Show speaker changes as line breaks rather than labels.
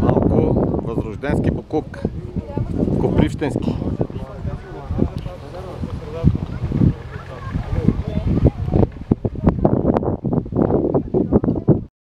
Малко възрожденски буклук. Копривщенски.